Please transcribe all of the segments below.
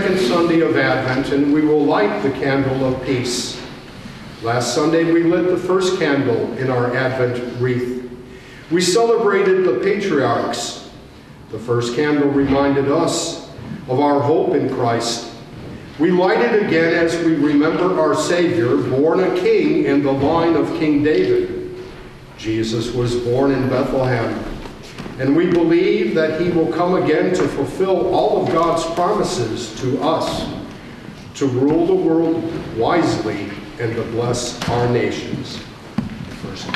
second Sunday of Advent, and we will light the candle of peace. Last Sunday, we lit the first candle in our Advent wreath. We celebrated the patriarchs. The first candle reminded us of our hope in Christ. We light it again as we remember our Savior, born a king in the line of King David. Jesus was born in Bethlehem, and we believe that he will come again to fulfill all of God's promises to us, to rule the world wisely and to bless our nations. First.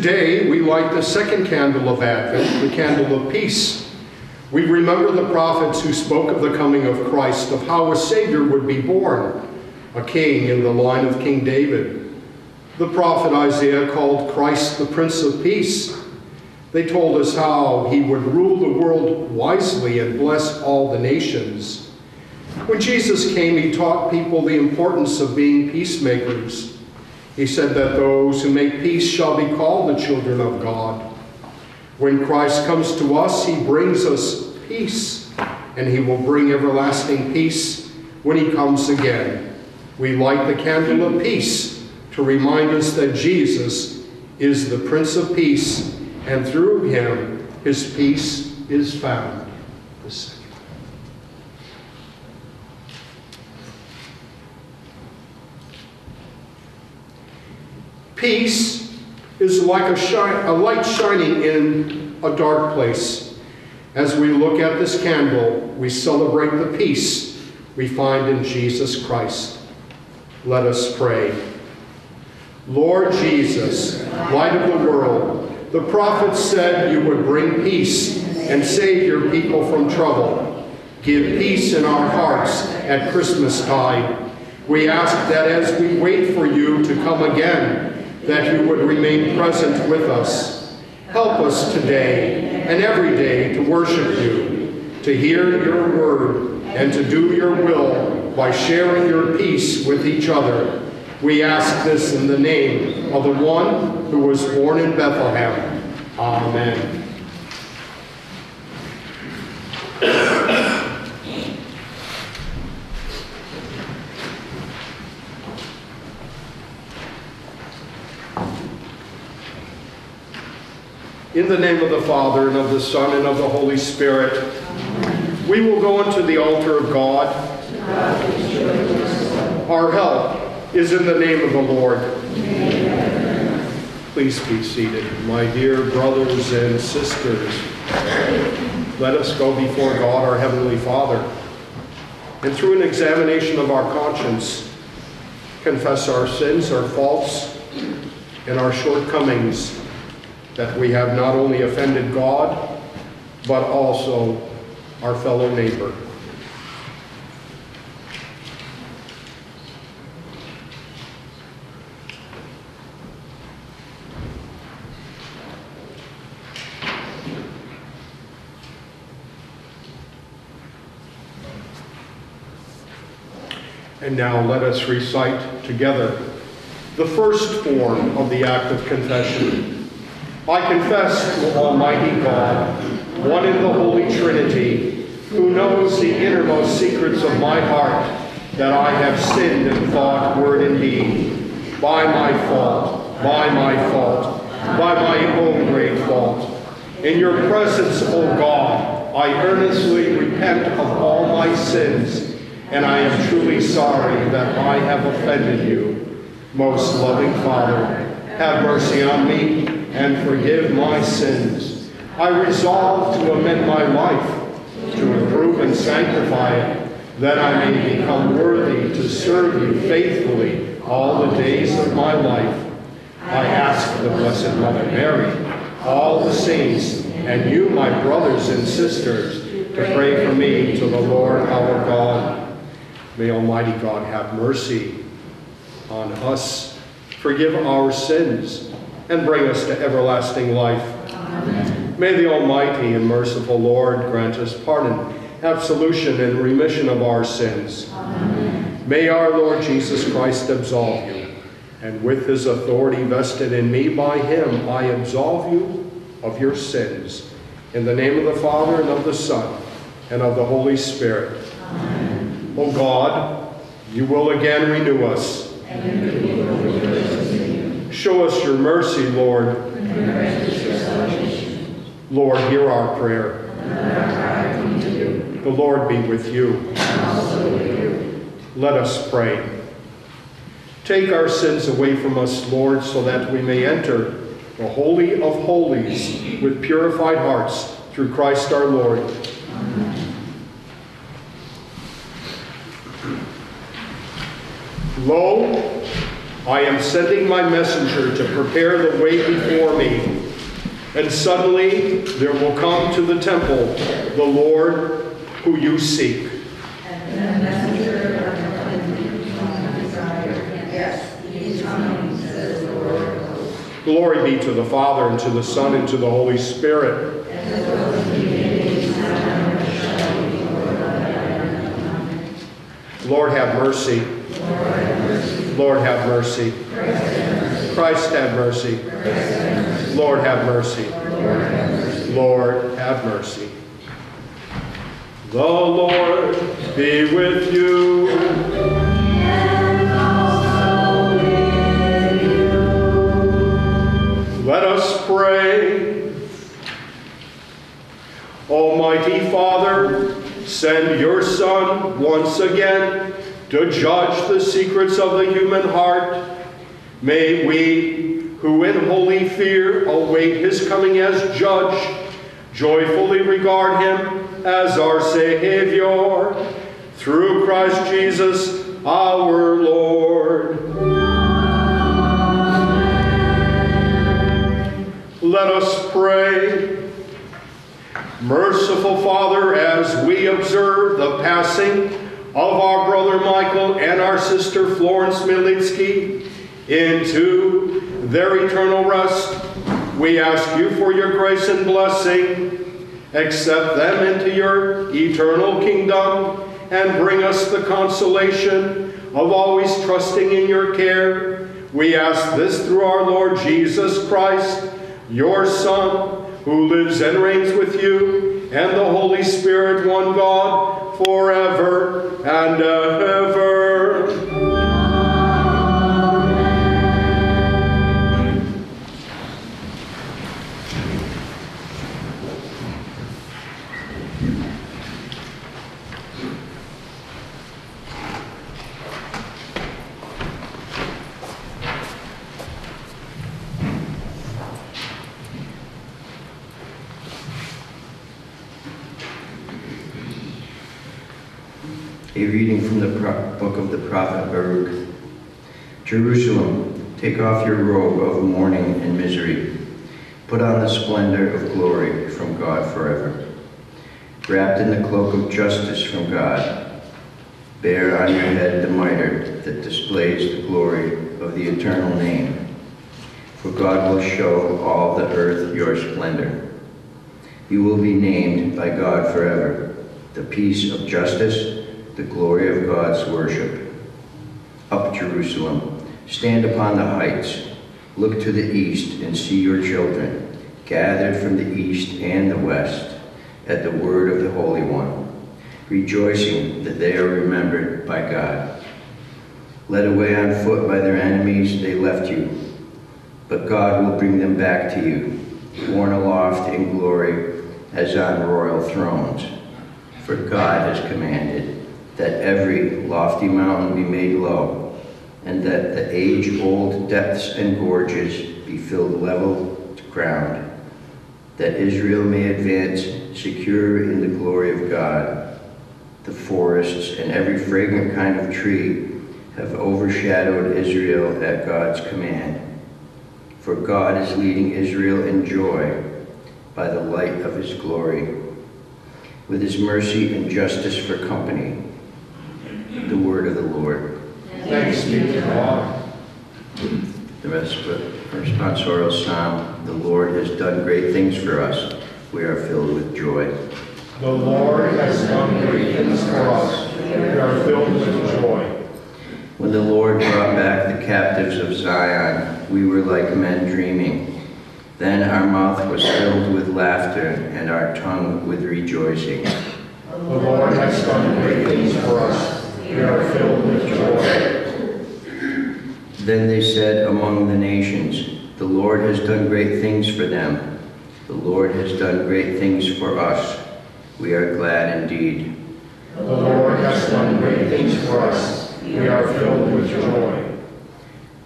Today, we light the second candle of Advent, the candle of peace. We remember the prophets who spoke of the coming of Christ, of how a Savior would be born, a king in the line of King David. The prophet Isaiah called Christ the Prince of Peace. They told us how he would rule the world wisely and bless all the nations. When Jesus came, he taught people the importance of being peacemakers. He said that those who make peace shall be called the children of God. When Christ comes to us, he brings us peace, and he will bring everlasting peace when he comes again. We light the candle of peace to remind us that Jesus is the Prince of Peace, and through him his peace is found. Peace is like a, a light shining in a dark place. As we look at this candle, we celebrate the peace we find in Jesus Christ. Let us pray. Lord Jesus, light of the world, the prophets said you would bring peace and save your people from trouble. Give peace in our hearts at Christmas time. We ask that as we wait for you to come again, that you would remain present with us. Help us today and every day to worship you, to hear your word, and to do your will by sharing your peace with each other. We ask this in the name of the one who was born in Bethlehem. Amen. In the name of the Father, and of the Son, and of the Holy Spirit, we will go into the altar of God. Our help is in the name of the Lord. Please be seated. My dear brothers and sisters, let us go before God, our Heavenly Father. and through an examination of our conscience, confess our sins, our faults, and our shortcomings, that we have not only offended God, but also our fellow neighbor. And now let us recite together the first form of the act of confession. I confess to Almighty God, one in the Holy Trinity, who knows the innermost secrets of my heart, that I have sinned in thought, word, and deed, by my fault, by my fault, by my own great fault. In your presence, O God, I earnestly repent of all my sins and I am truly sorry that I have offended you. Most loving Father, have mercy on me and forgive my sins. I resolve to amend my life, to improve and sanctify it, that I may become worthy to serve you faithfully all the days of my life. I ask the Blessed Mother Mary, all the saints, and you, my brothers and sisters, to pray for me to the Lord our God. May Almighty God have mercy on us, forgive our sins, and bring us to everlasting life. Amen. May the Almighty and merciful Lord grant us pardon, absolution, and remission of our sins. Amen. May our Lord Jesus Christ absolve you, and with his authority vested in me by him, I absolve you of your sins. In the name of the Father, and of the Son, and of the Holy Spirit. Amen. O God, you will again renew us. Show us your mercy, Lord. Lord, hear our prayer. The Lord be with you. Let us pray. Take our sins away from us, Lord, so that we may enter the Holy of Holies with purified hearts through Christ our Lord. Lo, I am sending my messenger to prepare the way before me. And suddenly there will come to the temple the Lord who you seek. Glory be to the Father, and to the Son, and to the Holy Spirit. Lord, have mercy. Lord, have mercy. Christ, have mercy. Lord, have mercy. Lord, have mercy. The Lord be with you. And also with you. Let us pray. Almighty Father, send your Son once again to judge the secrets of the human heart. May we, who in holy fear await his coming as judge, joyfully regard him as our Savior, through Christ Jesus our Lord. Let us pray. Merciful Father, as we observe the passing of our brother Michael and our sister Florence Militsky into their eternal rest. We ask you for your grace and blessing. Accept them into your eternal kingdom and bring us the consolation of always trusting in your care. We ask this through our Lord Jesus Christ, your Son, who lives and reigns with you, and the Holy Spirit, one God, forever and ever. A reading from the book of the prophet Baruch. Jerusalem, take off your robe of mourning and misery. Put on the splendor of glory from God forever. Wrapped in the cloak of justice from God, bear on your head the mitre that displays the glory of the eternal name. For God will show all the earth your splendor. You will be named by God forever, the peace of justice, the glory of God's worship. Up, Jerusalem, stand upon the heights, look to the east and see your children, gathered from the east and the west, at the word of the Holy One, rejoicing that they are remembered by God. Led away on foot by their enemies, they left you, but God will bring them back to you, borne aloft in glory as on royal thrones. For God has commanded that every lofty mountain be made low, and that the age-old depths and gorges be filled level to ground, that Israel may advance secure in the glory of God. The forests and every fragrant kind of tree have overshadowed Israel at God's command. For God is leading Israel in joy by the light of his glory, with his mercy and justice for company. The word of the Lord. Thanks be to God. The resp- responsorial psalm, the Lord has done great things for us. We are filled with joy. The Lord has done great things for us. We are filled with joy. When the Lord brought back the captives of Zion, we were like men dreaming. Then our mouth was filled with laughter and our tongue with rejoicing. The Lord has done great things for us. We are filled with joy. Then they said among the nations, The Lord has done great things for them. The Lord has done great things for us. We are glad indeed. The Lord has done great things for us. We are filled with joy.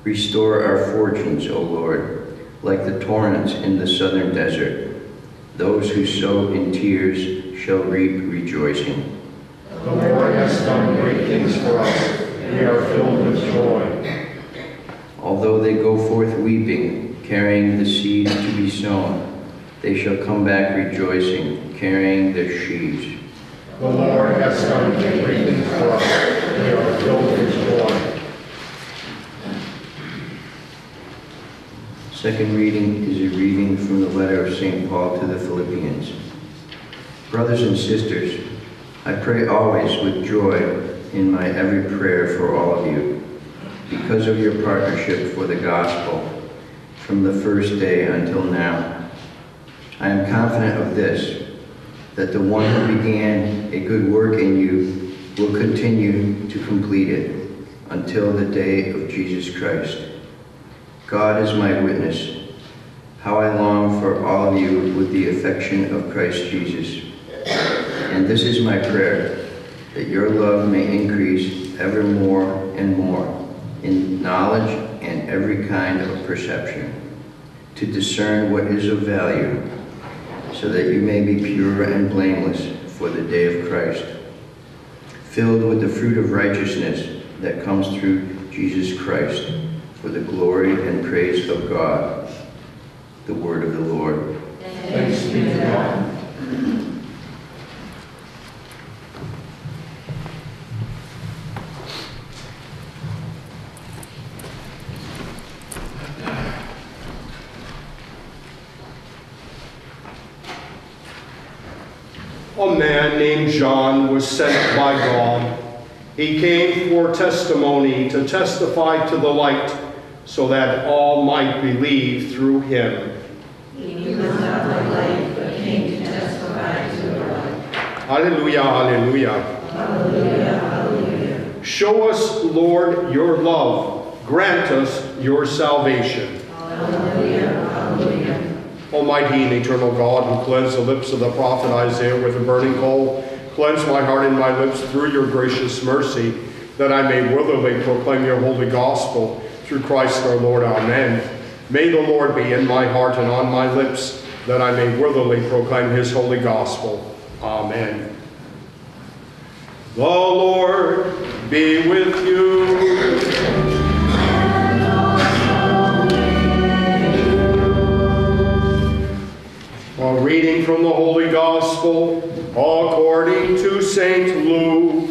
Restore our fortunes, O Lord, like the torrents in the southern desert. Those who sow in tears shall reap rejoicing. The Lord has done great things for us. We are filled with joy. Although they go forth weeping, carrying the seed to be sown, they shall come back rejoicing, carrying their sheaves. The Lord has done great things for us. We are filled with joy. Second reading is a reading from the letter of St. Paul to the Philippians. Brothers and sisters, I pray always with joy in my every prayer for all of you, because of your partnership for the gospel from the first day until now. I am confident of this, that the one who began a good work in you will continue to complete it until the day of Jesus Christ. God is my witness, how I long for all of you with the affection of Christ Jesus. And this is my prayer, that your love may increase ever more and more in knowledge and every kind of perception, to discern what is of value, so that you may be pure and blameless for the day of Christ, filled with the fruit of righteousness that comes through Jesus Christ, for the glory and praise of God. The word of the Lord. Thanks be to God. A man named John was sent by God. He came for testimony to testify to the light so that all might believe through him. He was not the light, but came to testify to the light. Hallelujah, hallelujah. Hallelujah, hallelujah. Show us, Lord, your love. Grant us your salvation. Hallelujah, hallelujah. Almighty and eternal God, who cleansed the lips of the prophet Isaiah with a burning coal, cleanse my heart and my lips through your gracious mercy, that I may worthily proclaim your holy gospel through Christ our Lord. Amen. May the Lord be in my heart and on my lips, that I may worthily proclaim his holy gospel. Amen. The Lord be with you. A reading from the Holy Gospel according to St. Luke.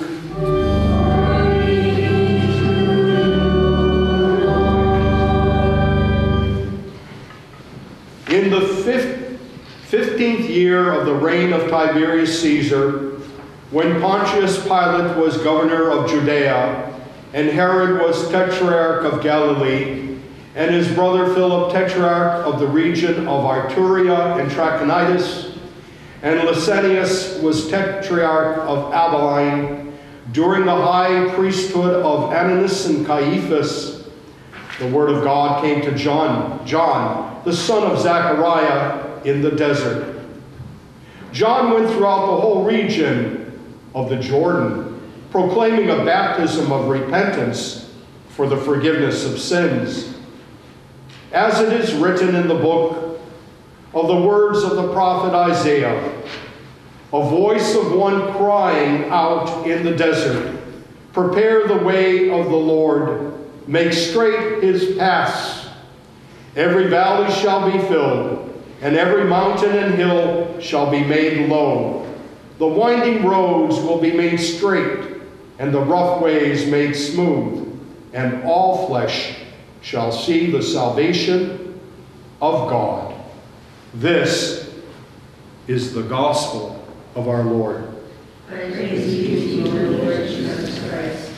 In the fif- 15th year of the reign of Tiberius Caesar, when Pontius Pilate was governor of Judea, and Herod was tetrarch of Galilee, and his brother Philip tetrarch of the region of Ituraea and Trachonitis, and Lysanias was tetrarch of Abilene, during the high priesthood of Ananus and Caiaphas, the word of God came to John, John, the son of Zechariah, in the desert. John went throughout the whole region of the Jordan, proclaiming a baptism of repentance for the forgiveness of sins. As it is written in the book of the words of the prophet Isaiah, a voice of one crying out in the desert, Prepare the way of the Lord, make straight his paths. Every valley shall be filled, and every mountain and hill shall be made low. The winding roads will be made straight, and the rough ways made smooth, and all flesh shall see the salvation of God. This is the gospel of our Lord. Praise you, Lord Jesus Christ.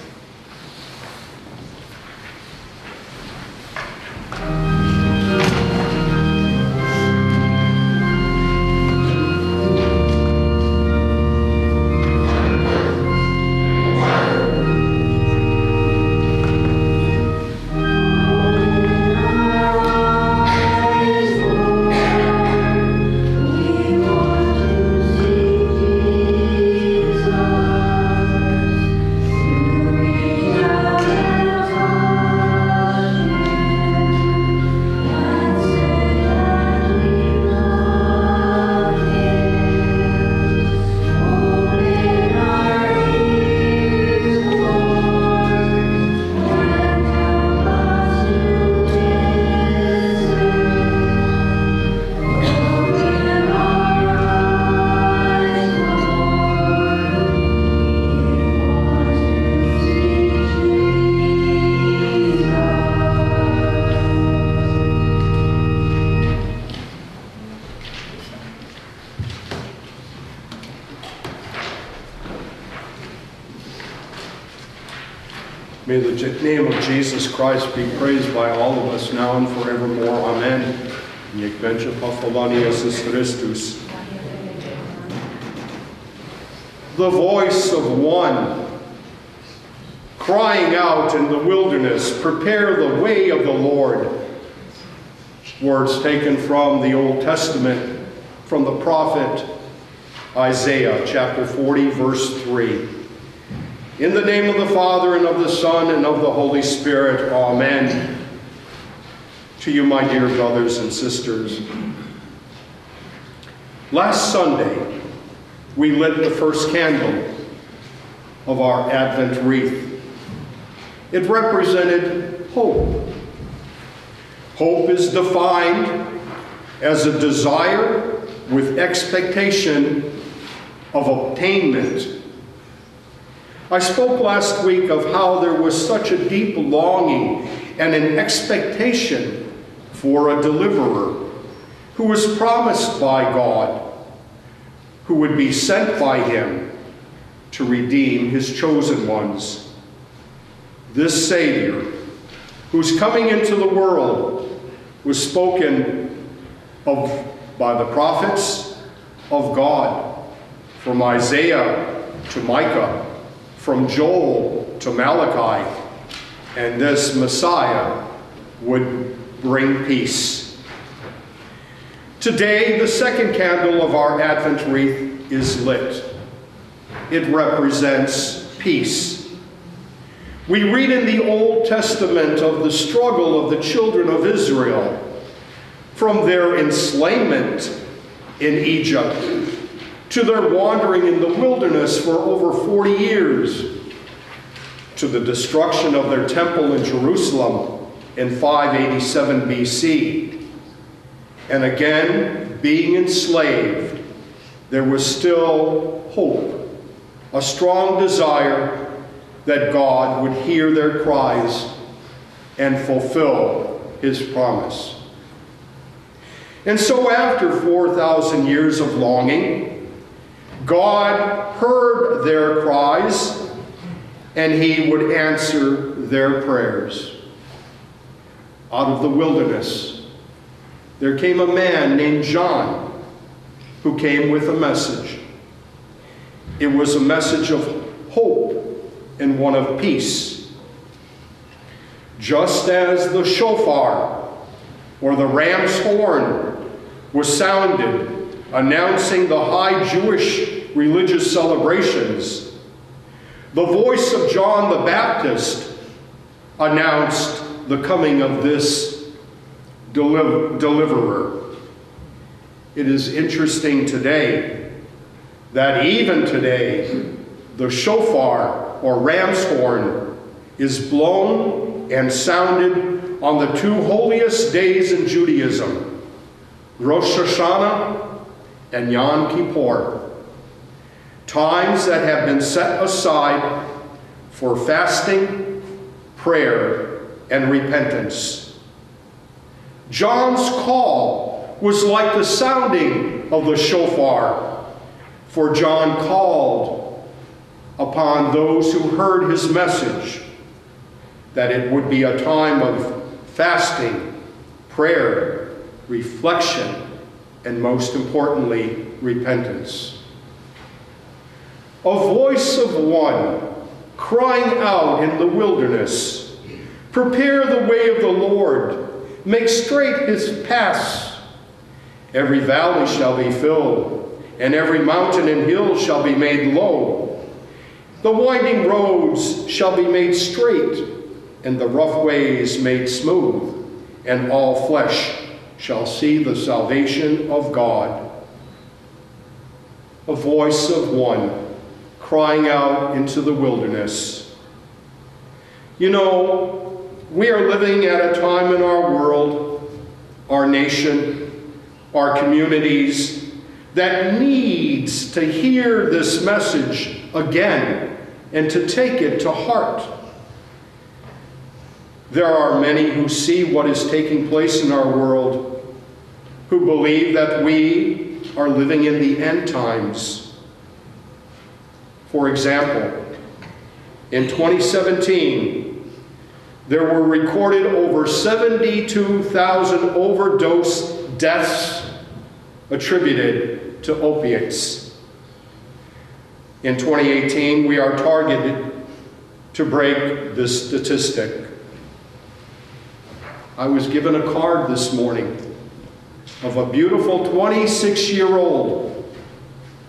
Jezus Chrystus. The voice of one crying out in the wilderness, Prepare the way of the Lord. Words taken from the Old Testament, from the prophet Isaiah, chapter 40, verse 3. In the name of the Father, and of the Son, and of the Holy Spirit, Amen. To you, my dear brothers and sisters. Last Sunday, we lit the first candle of our Advent wreath. It represented hope. Hope is defined as a desire with expectation of obtainment I spoke last week of how there was such a deep longing and an expectation for a deliverer who was promised by God, who would be sent by him to redeem his chosen ones. This Savior, whose coming into the world, was spoken of by the prophets of God, from Isaiah to Micah from Joel to Malachi, and this Messiah would bring peace. Today, the second candle of our Advent wreath is lit. It represents peace. We read in the Old Testament of the struggle of the children of Israel from their enslavement in Egypt to their wandering in the wilderness for over 40 years, to the destruction of their temple in Jerusalem in 587 BC, and again being enslaved, there was still hope, a strong desire that God would hear their cries and fulfill his promise. And so, after 4,000 years of longing, God heard their cries and he would answer their prayers. Out of the wilderness, there came a man named John who came with a message. It was a message of hope and one of peace. Just as the shofar or the ram's horn was sounded announcing the high Jewish religious celebrations, the voice of John the Baptist announced the coming of this deliverer. It is interesting today that even today, the shofar or ram's horn is blown and sounded on the two holiest days in Judaism, Rosh Hashanah and Yom Kippur, times that have been set aside for fasting, prayer, and repentance. John's call was like the sounding of the shofar, for John called upon those who heard his message that it would be a time of fasting, prayer, reflection, and most importantly, repentance. A voice of one crying out in the wilderness, Prepare the way of the Lord, make straight his paths. Every valley shall be filled, and every mountain and hill shall be made low. The winding roads shall be made straight, and the rough ways made smooth, and all flesh shall see the salvation of God. A voice of one crying out into the wilderness. You know, we are living at a time in our world, our nation, our communities, that needs to hear this message again and to take it to heart. There are many who see what is taking place in our world who believe that we are living in the end times. For example, in 2017, there were recorded over 72,000 overdose deaths attributed to opiates. In 2018, we are targeted to break this statistic. I was given a card this morning of a beautiful 26 year old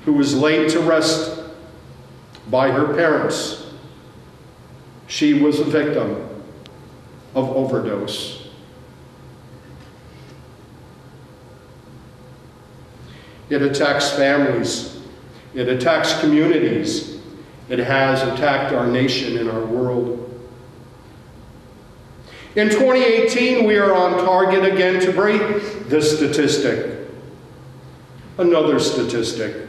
who was laid to rest by her parents. She was a victim of overdose. It attacks families, it attacks communities, it has attacked our nation and our world. In 2018, we are on target again to break this statistic. Another statistic.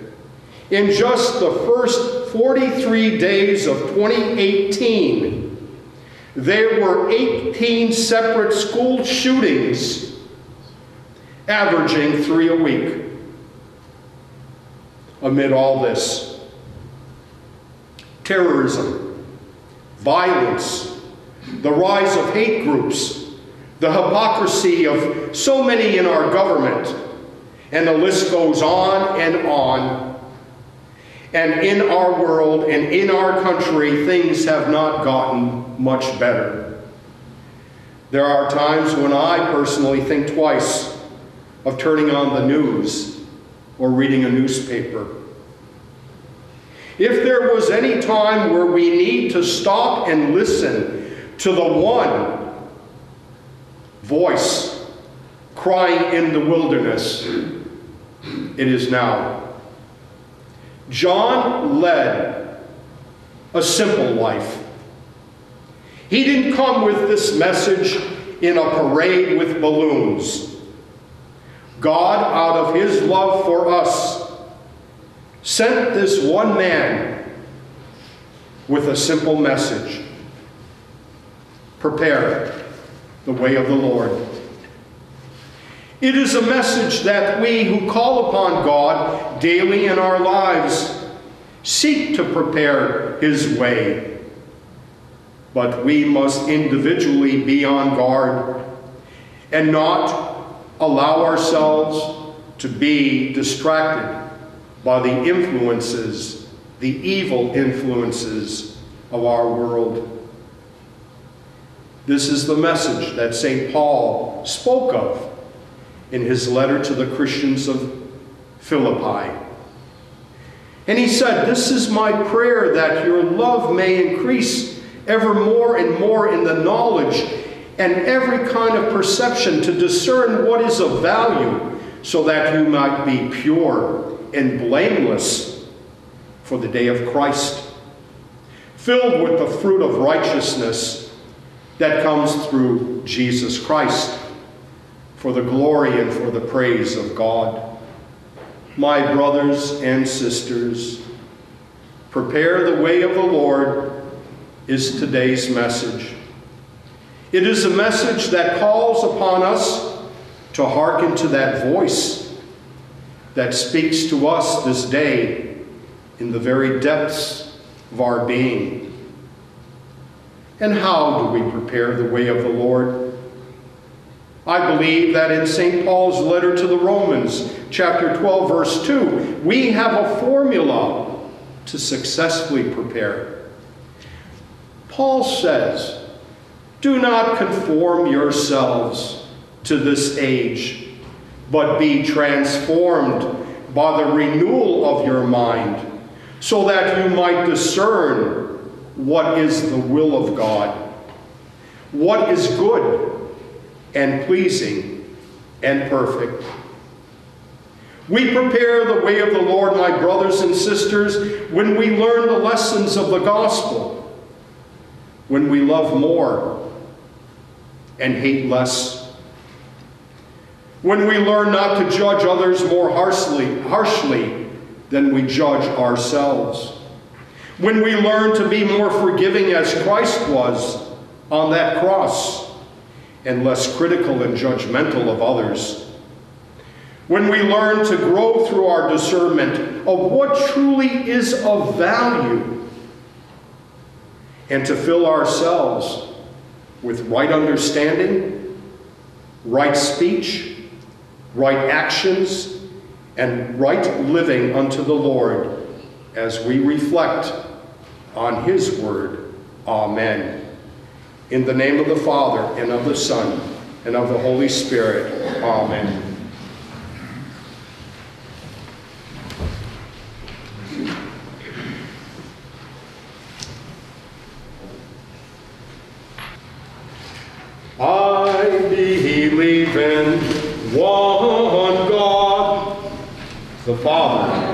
In just the first 43 days of 2018, there were 18 separate school shootings, averaging three a week. Amid all this, terrorism, violence, the rise of hate groups, the hypocrisy of so many in our government, and the list goes on and on. And in our world and in our country, things have not gotten much better. There are times when I personally think twice of turning on the news or reading a newspaper. If there was any time where we need to stop and listen to the one voice crying in the wilderness, it is now. John led a simple life. He didn't come with this message in a parade with balloons. God, out of his love for us, sent this one man with a simple message Prepare the way of the Lord. It is a message that we who call upon God daily in our lives seek to prepare His way. But we must individually be on guard and not allow ourselves to be distracted by the influences, the evil influences of our world. This is the message that St. Paul spoke of in his letter to the Christians of Philippi. And he said, This is my prayer that your love may increase ever more and more in the knowledge and every kind of perception to discern what is of value, so that you might be pure and blameless for the day of Christ, filled with the fruit of righteousness that comes through Jesus Christ for the glory and for the praise of God. My brothers and sisters, prepare the way of the Lord is today's message. It is a message that calls upon us to hearken to that voice that speaks to us this day in the very depths of our being. And how do we prepare the way of the Lord? I believe that in St. Paul's letter to the Romans, chapter 12, verse 2, we have a formula to successfully prepare. Paul says, Do not conform yourselves to this age, but be transformed by the renewal of your mind, so that you might discern what is the will of God, what is good and pleasing and perfect. We prepare the way of the Lord, my brothers and sisters, when we learn the lessons of the gospel, when we love more and hate less, when we learn not to judge others more harshly, harshly than we judge ourselves when we learn to be more forgiving as Christ was on that cross and less critical and judgmental of others. When we learn to grow through our discernment of what truly is of value and to fill ourselves with right understanding, right speech, right actions, and right living unto the Lord as we reflect on his word. Amen. In the name of the Father, and of the Son, and of the Holy Spirit. Amen. I believe in one God, the Father,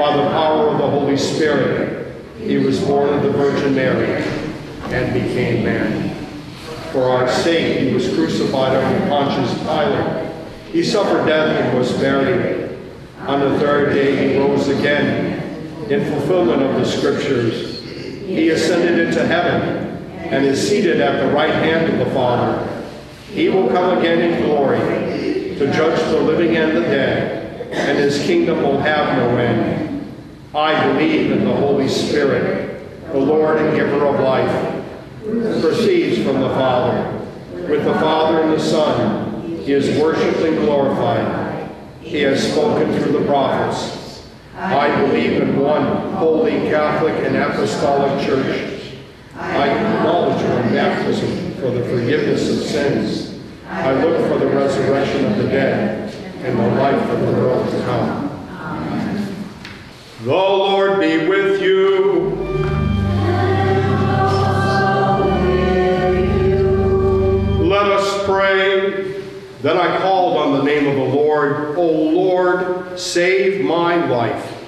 By the power of the Holy Spirit, he was born of the Virgin Mary and became man. For our sake, he was crucified under Pontius Pilate. He suffered death and was buried. On the third day, he rose again in fulfillment of the Scriptures. He ascended into heaven and is seated at the right hand of the Father. He will come again in glory to judge the living and the dead, and his kingdom will have no end. I believe in the Holy Spirit, the Lord and giver of life, who proceeds from the Father. With the Father and the Son, he is worshipped and glorified. He has spoken through the prophets. I believe in one holy Catholic and apostolic church. I acknowledge my baptism for the forgiveness of sins. I look for the resurrection of the dead and the life of the world to come. The Lord be with you. Let us pray Then I called on the name of the Lord. O Lord, save my life.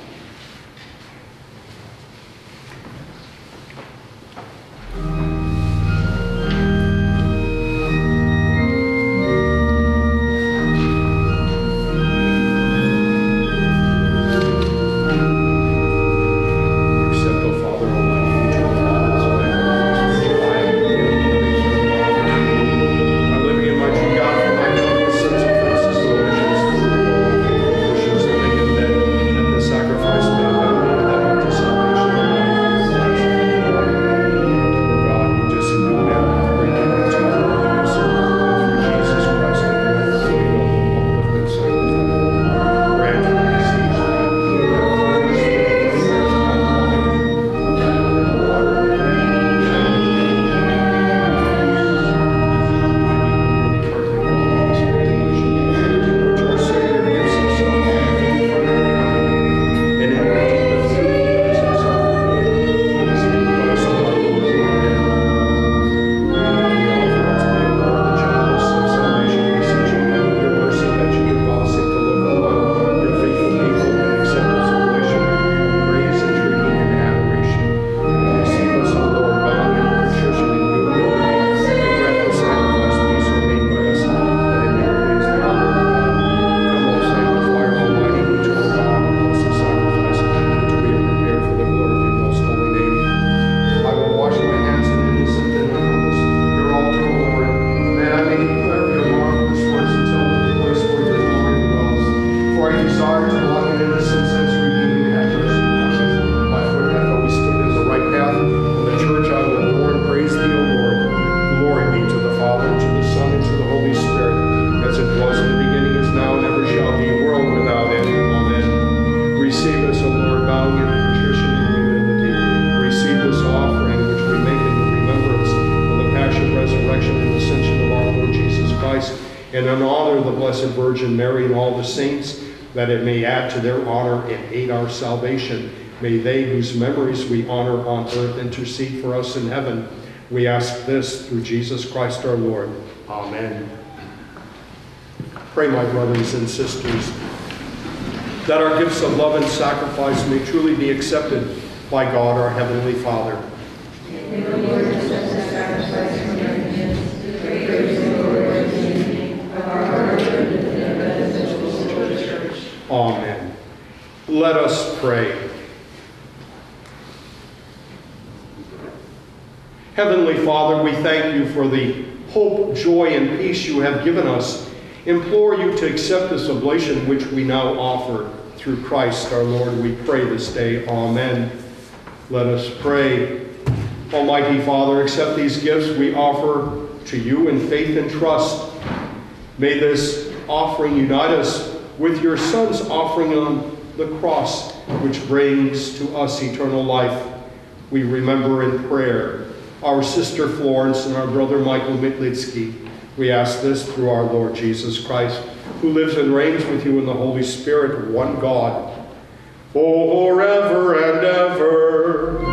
And in honor of the Blessed Virgin Mary and all the saints, that it may add to their honor and aid our salvation. May they whose memories we honor on earth intercede for us in heaven. We ask this through Jesus Christ our Lord. Amen. Pray, my brothers and sisters, that our gifts of love and sacrifice may truly be accepted by God our Heavenly Father. Amen. Let us pray. Heavenly Father, we thank you for the hope, joy, and peace you have given us. Implore you to accept this oblation which we now offer through Christ our Lord. We pray this day. Amen. Let us pray. Almighty Father, accept these gifts we offer to you in faith and trust. May this offering unite us with your Son's offering on the cross, which brings to us eternal life. We remember in prayer our sister Florence and our brother Michael Mitlitsky. We ask this through our Lord Jesus Christ, who lives and reigns with you in the Holy Spirit, one God, forever and ever.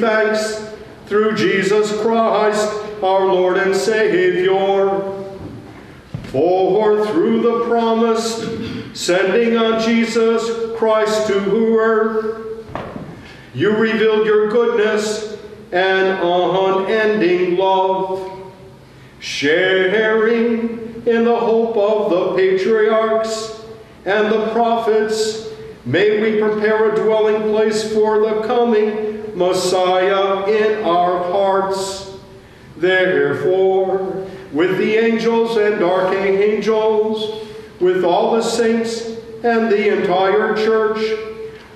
Thanks through Jesus Christ, our Lord and Savior. For through the promise, sending on Jesus Christ to earth, You revealed your goodness and unending love, sharing in the hope of the patriarchs and the prophets. May we prepare a dwelling place for the coming Messiah in our hearts. Therefore, with the angels and archangels, with all the saints and the entire church,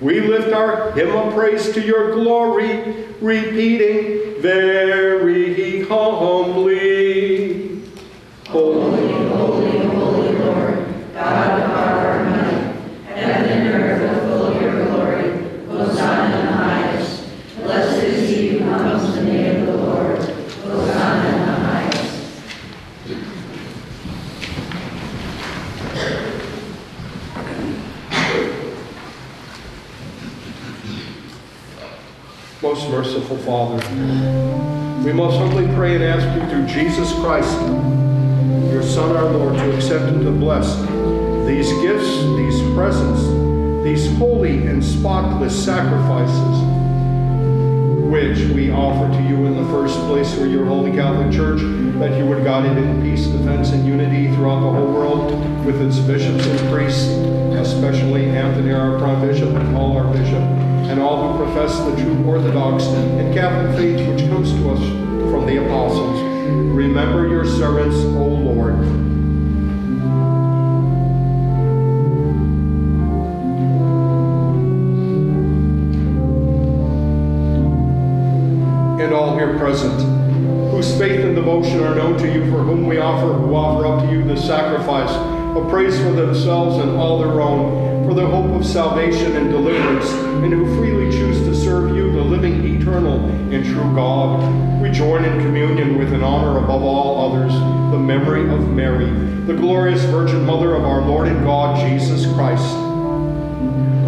we lift our hymn of praise to your glory, repeating very humbly. Holy, Holy, holy Lord, God of our might, heaven and earth are full of your glory. Hosanna in the highest. Blessed is he who comes in the name of the Lord. Hosanna in the highest. Merciful Father, we most humbly pray and ask you through Jesus Christ, your Son, our Lord, to accept and to bless these gifts, these presents, these holy and spotless sacrifices, which we offer to you in the first place for your holy Catholic Church, that you would guide it in peace, defense, and unity throughout the whole world with its bishops and priests, especially Anthony, our prime bishop, and Paul, our bishop, and all who profess the true Orthodox and Catholic faith which comes to us from the apostles. Remember your servants, O Lord. and all here present, whose faith and devotion are known to you, for whom we offer, who offer up to you this sacrifice of praise for themselves and all their own, the hope of salvation and deliverance, and who freely choose to serve you, the living, eternal, and true God. We join in communion with an honor above all others, the memory of Mary, the glorious Virgin Mother of our Lord and God, Jesus Christ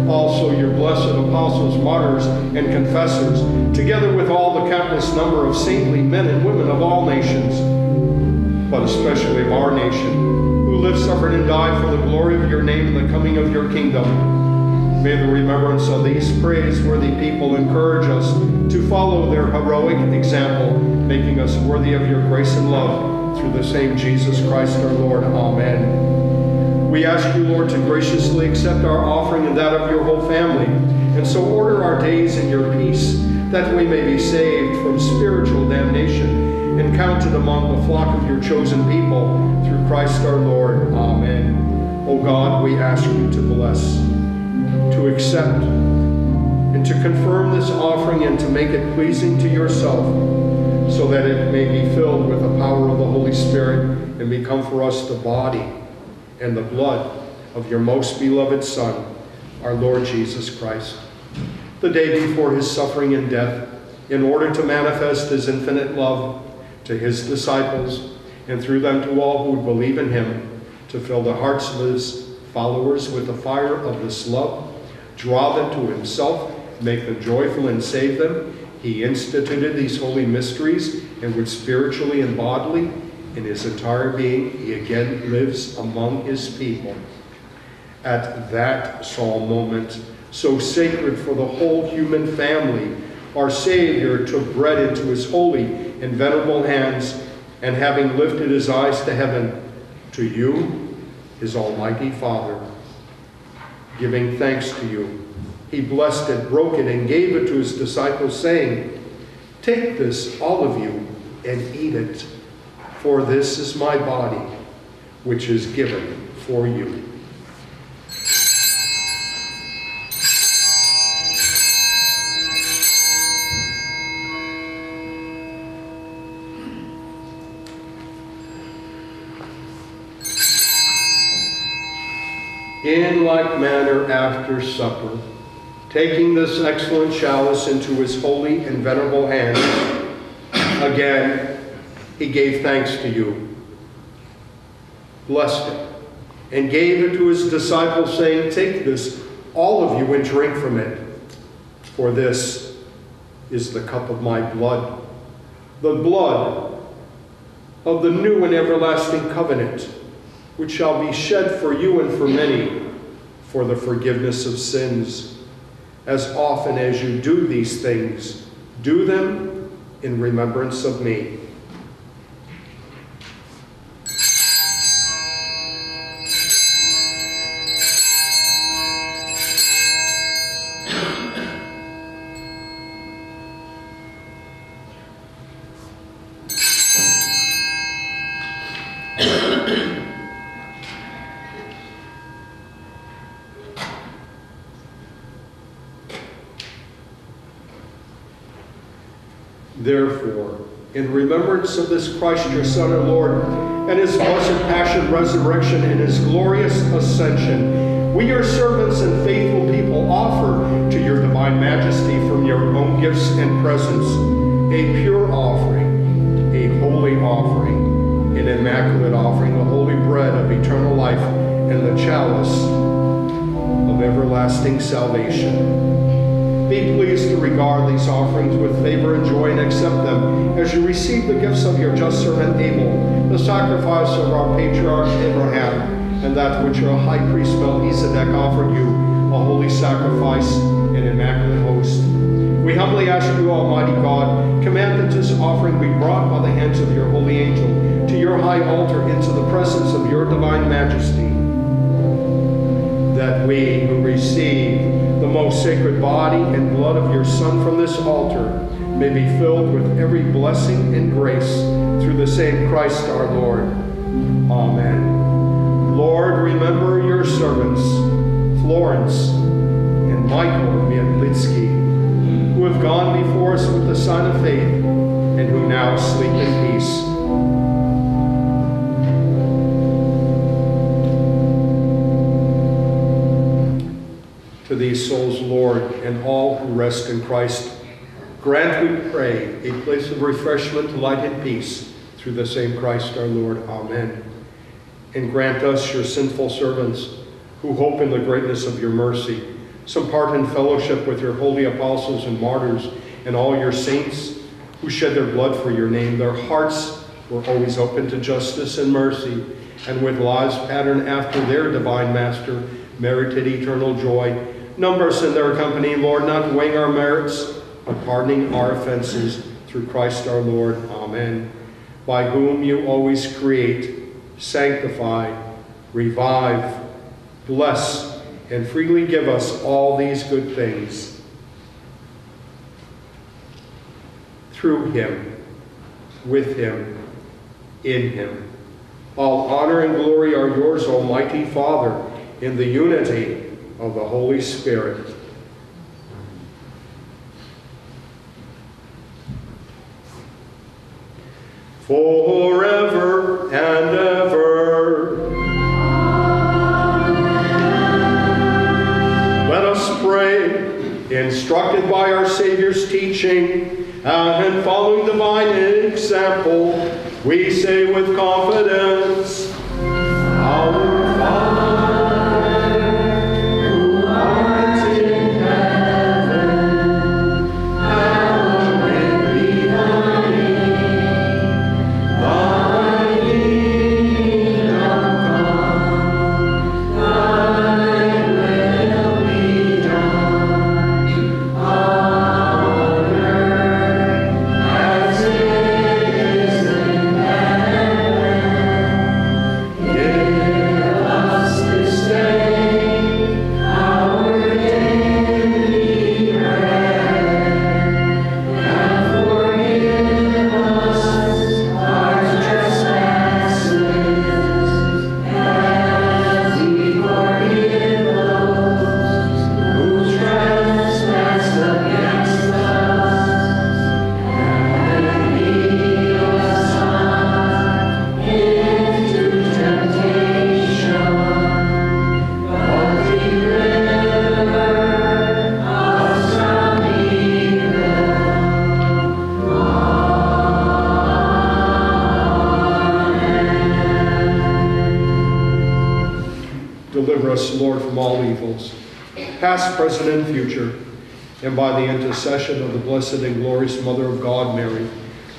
also your blessed apostles, martyrs, and confessors, together with all the countless number of saintly men and women of all nations, but especially of our nation, who live, suffered, and died for the glory of your name and the coming of your kingdom. May the remembrance of these praiseworthy people encourage us to follow their heroic example, making us worthy of your grace and love through the same Jesus Christ our Lord. Amen. We ask you, Lord, to graciously accept our offering and that of your whole family, and so order our days in your peace, that we may be saved from spiritual damnation and counted among the flock of your chosen people, through Christ our Lord. Amen. O God, we ask you to bless, to accept, and to confirm this offering and to make it pleasing to yourself, so that it may be filled with the power of the Holy Spirit and become for us the body and the blood of your most beloved Son, our Lord Jesus Christ. The day before his suffering and death, in order to manifest his infinite love to his disciples, and through them to all who would believe in him, to fill the hearts of his followers with the fire of this love, draw them to himself, make them joyful and save them, he instituted these holy mysteries, and would spiritually and bodily in his entire being, he again lives among his people. At that solemn moment, so sacred for the whole human family, our Savior took bread into his holy and venerable hands, and having lifted his eyes to heaven, to you, his almighty Father, giving thanks to you, he blessed it, broke it, and gave it to his disciples, saying, Take this, all of you, and eat it for this is my body, which is given for you. In like manner after supper, taking this excellent chalice into his holy and venerable hands, again he gave thanks to you, blessed it, and gave it to his disciples, saying, Take this, all of you, and drink from it, for this is the cup of my blood, the blood of the new and everlasting covenant, which shall be shed for you and for many for the forgiveness of sins. As often as you do these things, do them in remembrance of me. Christ your Son and Lord, and his blessed passion, resurrection, and his glorious ascension, we, your servants and faithful people, offer to your divine majesty from your own gifts and presents a pure offering, a holy offering, an immaculate offering, the holy bread of eternal life, and the chalice of everlasting salvation. Be pleased to regard these offerings with favor and joy and accept them as you receive the gifts of your just servant Abel, the sacrifice of our patriarch Abraham, and that which your high priest Melchizedek offered you, a holy sacrifice and immaculate host. We humbly ask you, Almighty God, command that this offering be brought by the hands of your holy angel to your high altar into the presence of your divine majesty that we who receive the most sacred body and blood of your Son from this altar may be filled with every blessing and grace through the same Christ our Lord. Amen. Lord, remember your servants, Florence and Michael Miatlitsky, who have gone before us with the sign of faith and who now sleep in peace. Souls, Lord, and all who rest in Christ. Grant, we pray, a place of refreshment, light, and peace through the same Christ our Lord. Amen. And grant us, your sinful servants, who hope in the greatness of your mercy, some part in fellowship with your holy apostles and martyrs and all your saints who shed their blood for your name. Their hearts were always open to justice and mercy, and with lives patterned after their divine master, merited eternal joy. Number us in their company, Lord, not weighing our merits, but pardoning our offenses through Christ our Lord. Amen. By whom you always create, sanctify, revive, bless, and freely give us all these good things. Through him, with him, in him. All honor and glory are yours, Almighty Father, in the unity of the Holy Spirit. Forever and ever. Let us pray, instructed by our Savior's teaching and following divine example, we say with confidence, Our blessed and glorious Mother of God, Mary,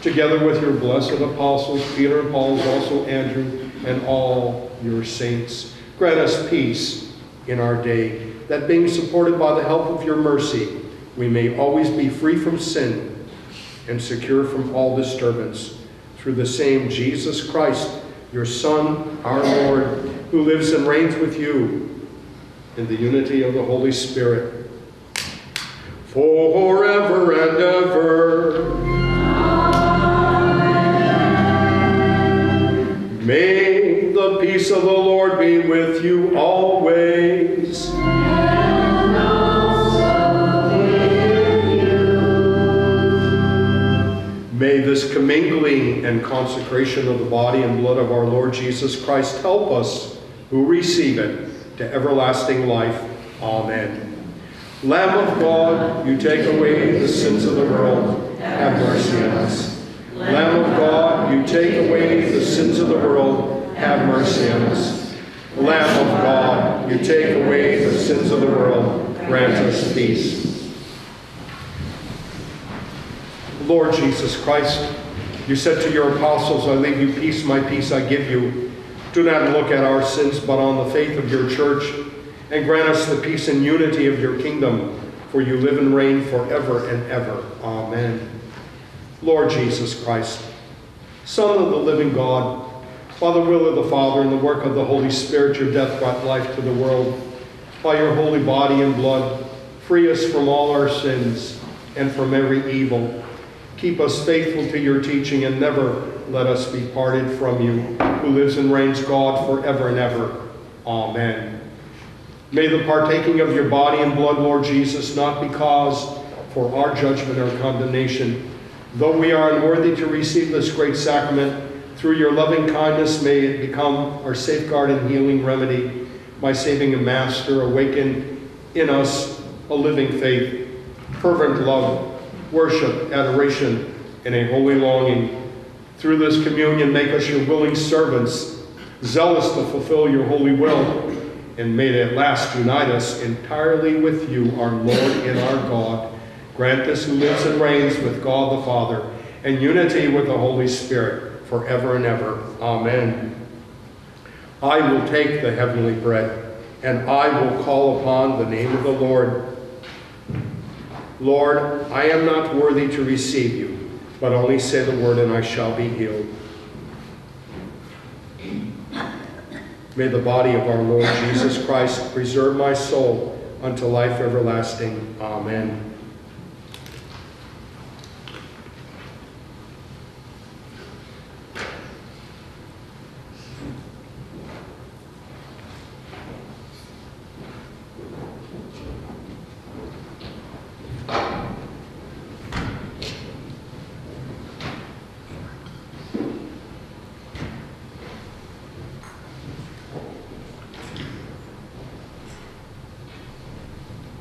together with your blessed apostles, Peter and Paul, also Andrew, and all your saints, grant us peace in our day, that being supported by the help of your mercy, we may always be free from sin and secure from all disturbance. Through the same Jesus Christ, your Son, our Lord, who lives and reigns with you in the unity of the Holy Spirit, forever consecration of the body and blood of our Lord Jesus Christ help us who receive it to everlasting life. Amen. Lamb of God, you take away the sins of the world, have mercy on us. Lamb of God, you take away the sins of the world, have mercy on us. Lamb of God, you take away the sins of the world, grant us peace. Lord Jesus Christ, you said to your apostles, I leave you peace, my peace I give you. Do not look at our sins, but on the faith of your church, and grant us the peace and unity of your kingdom, for you live and reign forever and ever. Amen. Lord Jesus Christ, Son of the living God, by the will of the Father and the work of the Holy Spirit, your death brought life to the world. By your holy body and blood, free us from all our sins and from every evil. Keep us faithful to your teaching and never let us be parted from you, who lives and reigns God forever and ever. Amen. May the partaking of your body and blood, Lord Jesus, not be cause for our judgment or condemnation. Though we are unworthy to receive this great sacrament, through your loving kindness may it become our safeguard and healing remedy. By saving a master, awaken in us a living faith, fervent love, worship, adoration, and a holy longing. Through this communion, make us your willing servants, zealous to fulfill your holy will, and may it at last unite us entirely with you, our Lord and our God. Grant this who lives and reigns with God the Father, and unity with the Holy Spirit, forever and ever. Amen. I will take the heavenly bread, and I will call upon the name of the Lord. Lord, I am not worthy to receive you, but only say the word and I shall be healed. May the body of our Lord Jesus Christ preserve my soul unto life everlasting. Amen.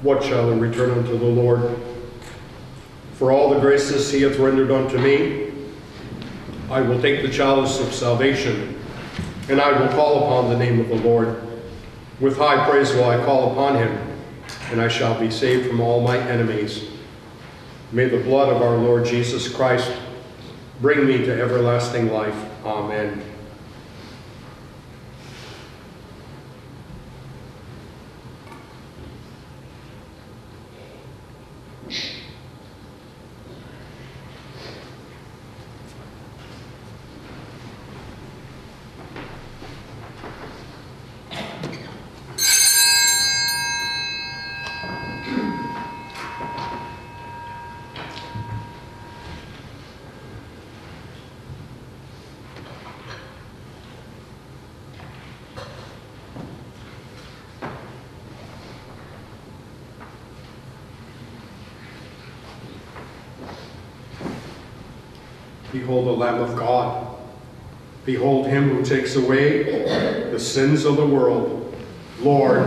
What shall I return unto the Lord? For all the graces he hath rendered unto me, I will take the chalice of salvation, and I will call upon the name of the Lord. With high praise will I call upon him, and I shall be saved from all my enemies. May the blood of our Lord Jesus Christ bring me to everlasting life. Amen. Behold the Lamb of God. Behold him who takes away the sins of the world. Lord,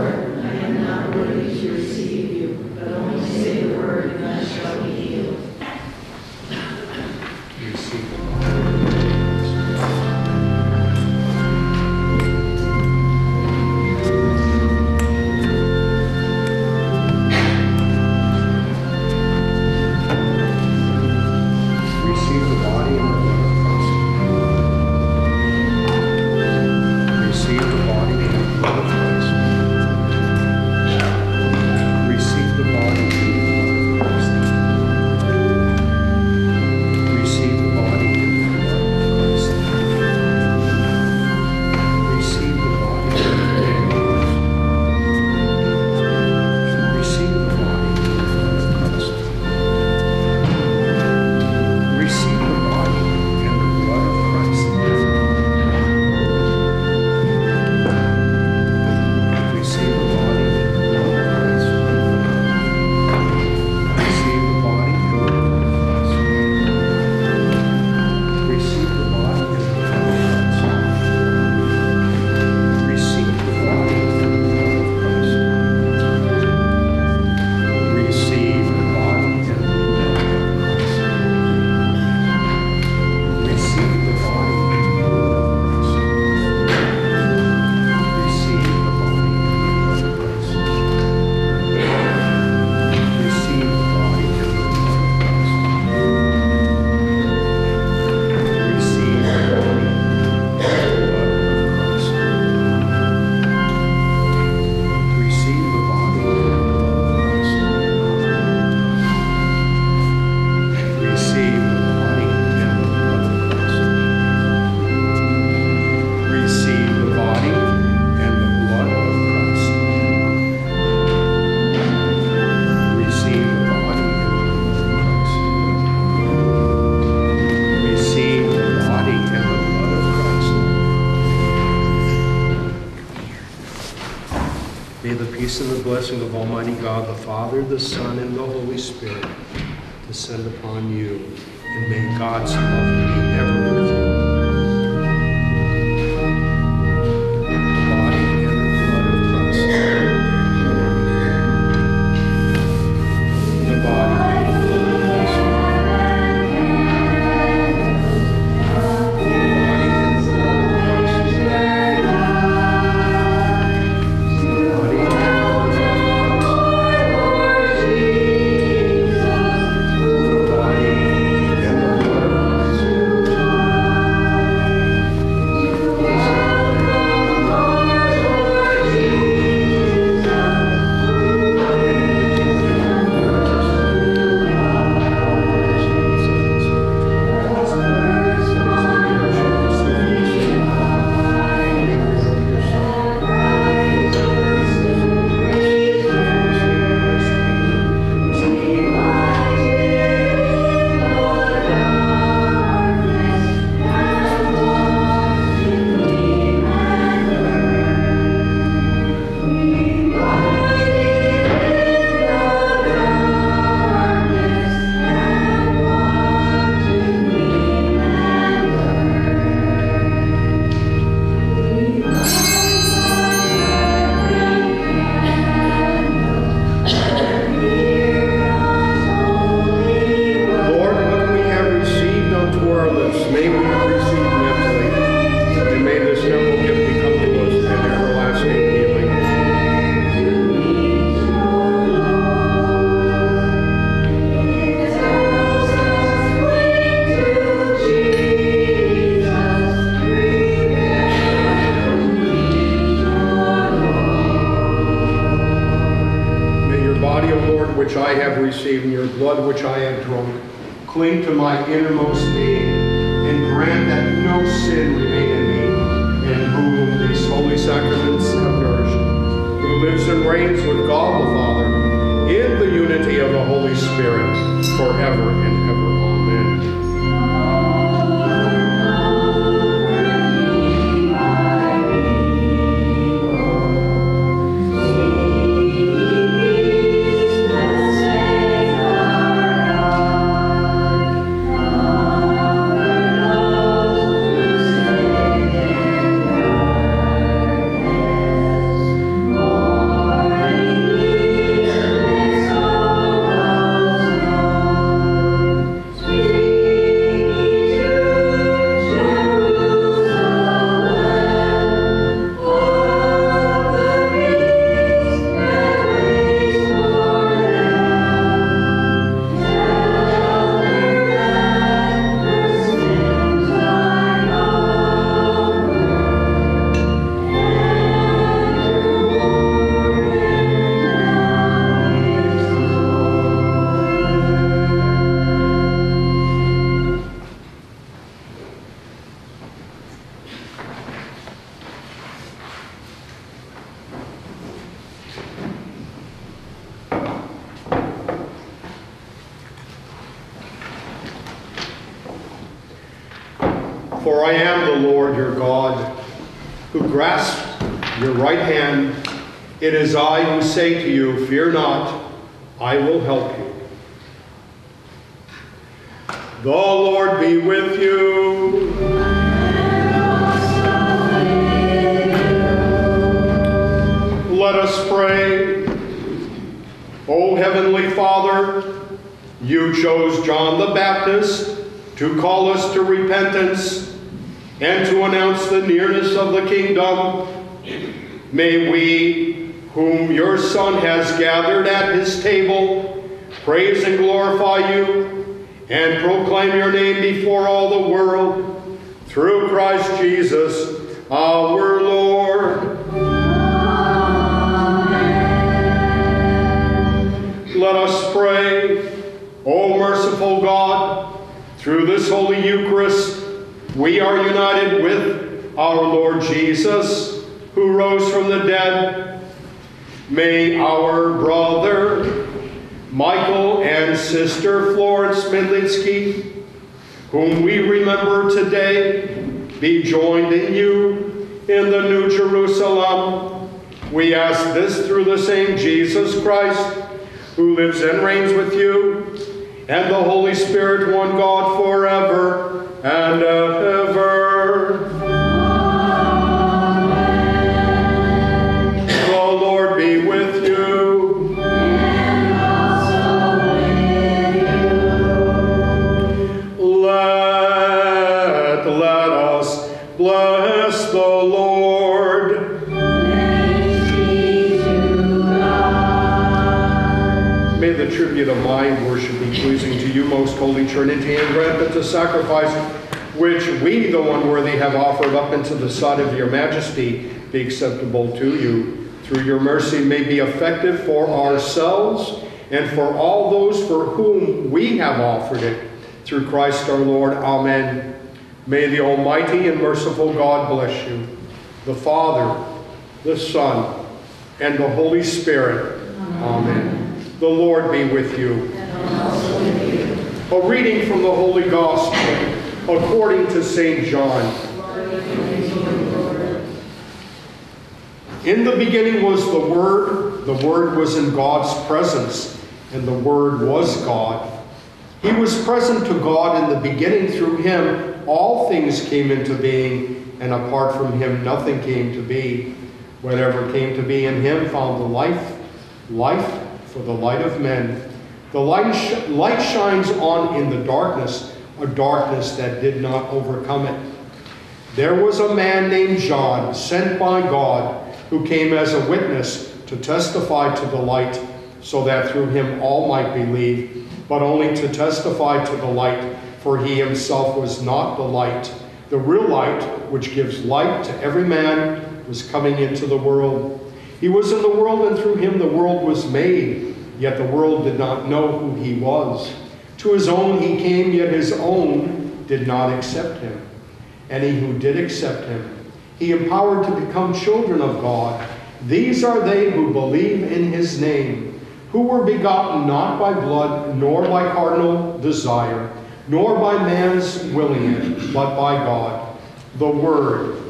say to you, Fear not, I will help you. The Lord be with you. Let us pray. O Heavenly Father, you chose John the Baptist to call us to repentance and to announce the nearness of the kingdom. May we, your Son has gathered at his table, praise and glorify you and proclaim your name before all the world through Christ Jesus our Lord. Let us pray. O merciful God, through this holy Eucharist, we are united with our Lord Jesus, who rose from the dead. May our brother Michael and sister Florence Medlinsky, whom we remember today, be joined in you in the New Jerusalem We ask this through the same Jesus Christ, who lives and reigns with you, and the Holy Spirit, one God, forever and ever. Holy Trinity, and grant that the sacrifice which we, the unworthy, have offered up into the sight of your majesty be acceptable to you. Through your mercy may be effective for ourselves and for all those for whom we have offered it. Through Christ our Lord. Amen. May the Almighty and merciful God bless you, the Father, the Son, and the Holy Spirit. Amen. The Lord be with you. A reading from the Holy Gospel according to St. John. In the beginning was the Word, the Word was in God's presence, and the Word was God. He was present to God in the beginning. Through him, all things came into being, and apart from him, nothing came to be. Whatever came to be in him found the life, life for the light of men. The light, sh- light shines on in the darkness, a darkness that did not overcome it. There was a man named John, sent by God, who came as a witness to testify to the light, so that through him all might believe, but only to testify to the light, for he himself was not the light. The real light, which gives light to every man, was coming into the world. He was in the world, and through him the world was made, yet the world did not know who he was. To his own he came, yet his own did not accept him. Any who did accept him, he empowered to become children of God. These are they who believe in his name, who were begotten not by blood, nor by carnal desire, nor by man's willing but by God. The Word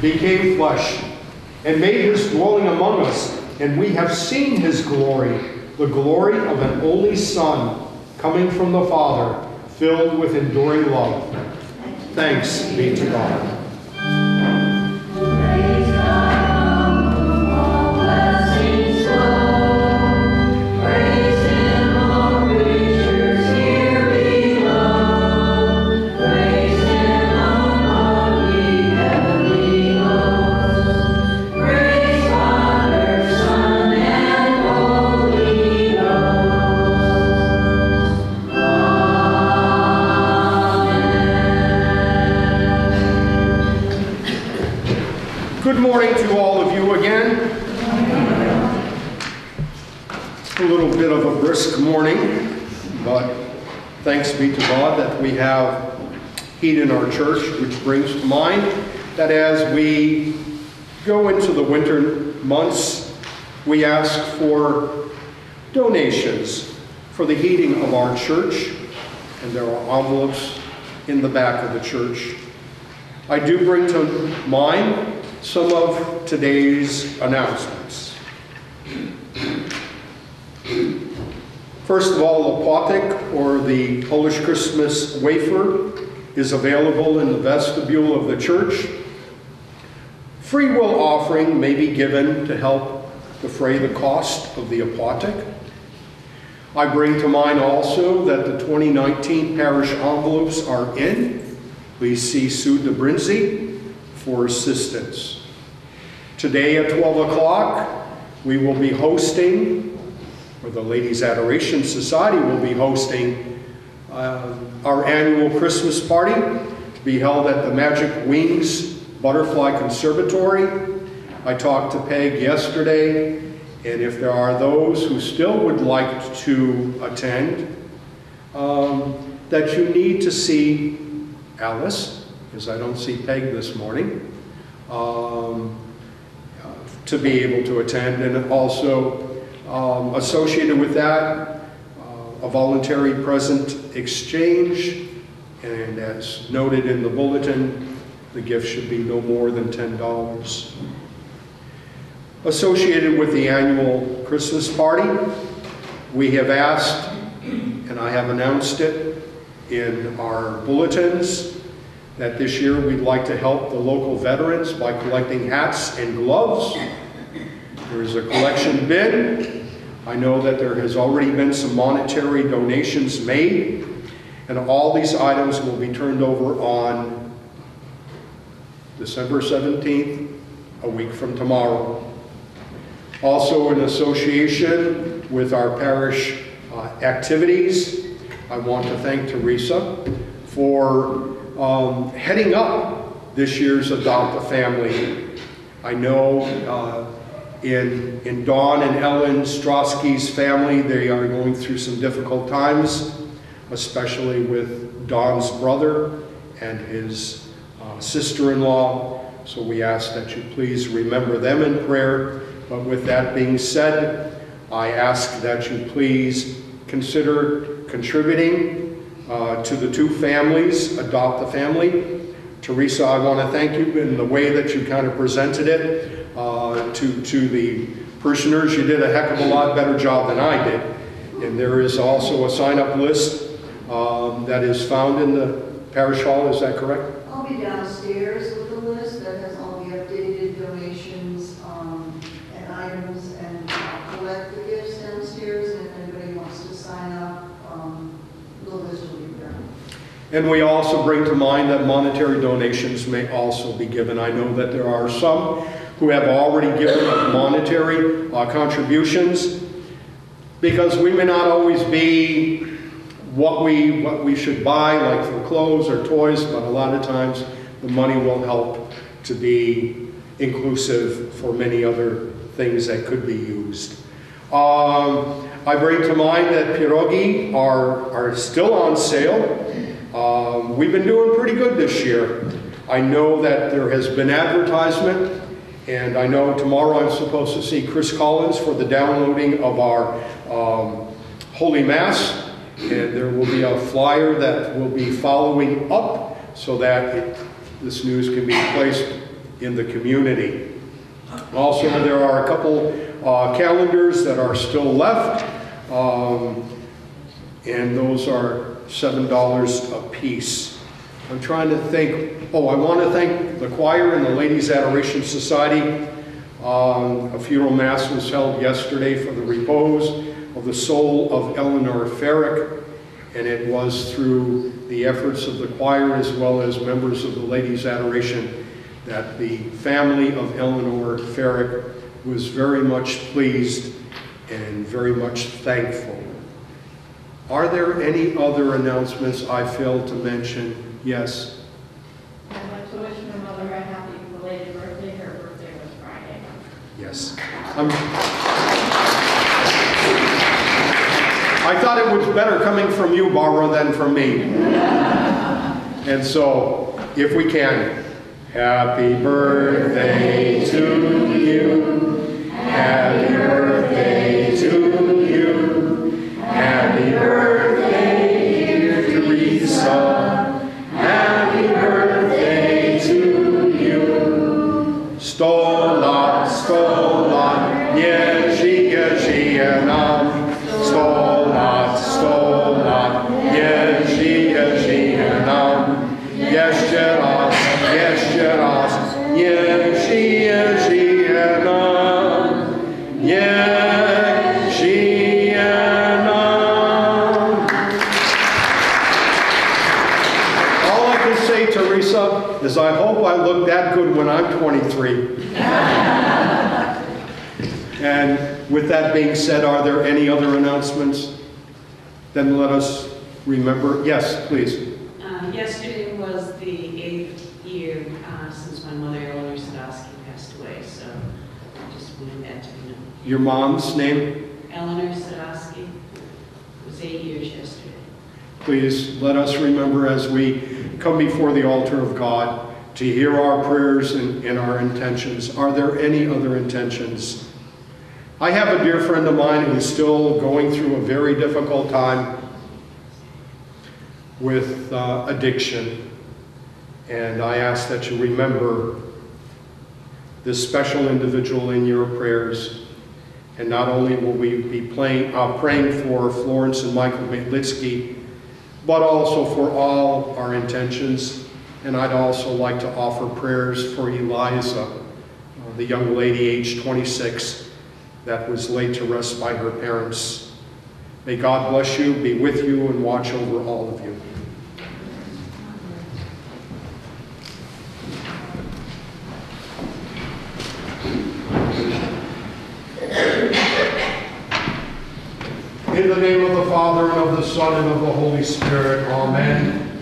became flesh and made his dwelling among us, and we have seen his glory, the glory of an only Son, coming from the Father, filled with enduring love. Thanks be to God. Brisk morning, but thanks be to God that we have heat in our church, which brings to mind that as we go into the winter months, we ask for donations for the heating of our church, and there are envelopes in the back of the church. I do bring to mind some of today's announcements. First of all, the Płatek, or the Polish Christmas wafer, is available in the vestibule of the church. Free will offering may be given to help defray the cost of the opłatek. I bring to mind also that the 2019 parish envelopes are in. Please see Sue DeBrinzi for assistance. Today at 12 o'clock, we will be hosting, or the Ladies Adoration Society will be hosting, uh, our annual Christmas party to be held at the Magic Wings Butterfly Conservatory. I talked to Peg yesterday, and if there are those who still would like to attend, um, that you need to see Alice, because I don't see Peg this morning, um, uh, to be able to attend, and also um, associated with that, uh, a voluntary present exchange, and as noted in the bulletin, The gift should be no more than $10. Associated with the annual Christmas party, we have asked, and I have announced it in our bulletins, that this year we'd like to help the local veterans by collecting hats and gloves. There is a collection bin. I know that there has already been some monetary donations made, and all these items will be turned over on December 17th, a week from tomorrow. Also, in association with our parish uh, activities, I want to thank Teresa for um, heading up this year's Adopt a Family. I know uh, in, in Dawn and Ellen Strosky's family, they are going through some difficult times, especially with Dawn's brother and his uh, sister-in-law. So we ask that you please remember them in prayer. But with that being said, I ask that you please consider contributing uh, to the two families, Adopt a Family. Teresa, I want to thank you in the way that you kind of presented it uh, to, to the parishioners. You did a heck of a lot better job than I did. And there is also a sign-up list um, that is found in the parish hall, is that correct? I'll be downstairs with a list that has all the updated donations um, and items, and I'll collect the gifts downstairs, and if anybody wants to sign up, um, the list will be there. And we also bring to mind that monetary donations may also be given. I know that there are some who have already given monetary uh, contributions because we may not always be what we, what we should buy, like for clothes or toys, but a lot of times the money will help to be inclusive for many other things that could be used. Um, I bring to mind that pierogi are, are still on sale. Um, we've been doing pretty good this year. I know that there has been advertisement, and I know tomorrow I'm supposed to see Chris Collins for the downloading of our um, Holy Mass, and there will be a flyer that will be following up so that it, this news can be placed in the community. Also, there are a couple uh, calendars that are still left, um, and those are $7 a piece. I'm trying to think, oh, I want to thank the choir and the Ladies Adoration Society. Um, a funeral mass was held yesterday for the repose of the soul of Eleanor Ferrick, and it was through the efforts of the choir as well as members of the Ladies Adoration that the family of Eleanor Ferrick was very much pleased and very much thankful. Are there any other announcements I failed to mention? Yes. I'd like to wish my mother a happy belated birthday. Her birthday was Friday. I'm- um, I thought it was better coming from you, Barbara, than from me. And so, if we can, happy birthday to you. Happy birthday Teresa, is I hope I look that good when I'm 23. And with that being said, are there any other announcements? Then let us remember, yes, please. Uh, Yesterday was the eighth year uh, since my mother, Eleanor Sadowski, passed away, so I just wanted that to be known. Your mom's name, Eleanor Sadowski it was eight years yesterday. please let us remember as we come before the altar of God to hear our prayers and, and our intentions. Are there any other intentions? I have a dear friend of mine who's still going through a very difficult time with uh, addiction. And I ask that you remember this special individual in your prayers. And not only will we be playing, uh, praying for Florence and Michael Matlitsky, but also for all our intentions. And I'd also like to offer prayers for Eliza, uh, the young lady, age 26, that was laid to rest by her parents. May God bless you, be with you, and watch over all of you. In the name of Father, and of the Son, and of the Holy Spirit, Amen.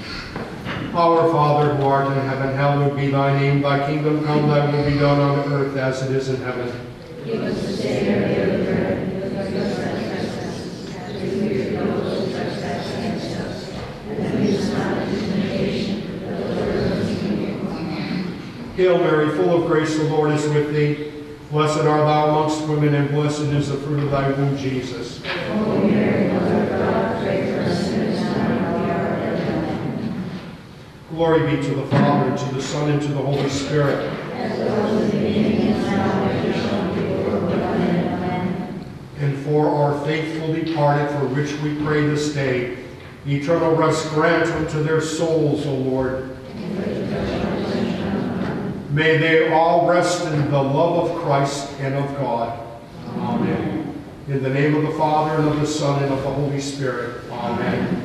Our Father, who art in heaven, hallowed be thy name. Thy kingdom come, thy will be done on earth as it is in heaven. Give us this day our daily bread, and forgive us our trespasses, as we forgive those who trespass against us. And lead us not into temptation, but deliver us from evil. Hail Mary, full of grace, the Lord is with thee. Blessed art thou amongst women, and blessed is the fruit of thy womb, Jesus. Holy Mary, Mother of God, pray for us sinners now and at the hour of our death. Amen. Glory be to the Father, and to the Son, and to the Holy Spirit. As it was in the beginning, is now, and ever shall be, world without end. Amen. And for our faithful departed, for which we pray this day, eternal rest grant unto their souls, O Lord. May they all rest in the love of Christ and of God. Amen. In the name of the Father, and of the Son, and of the Holy Spirit. Amen.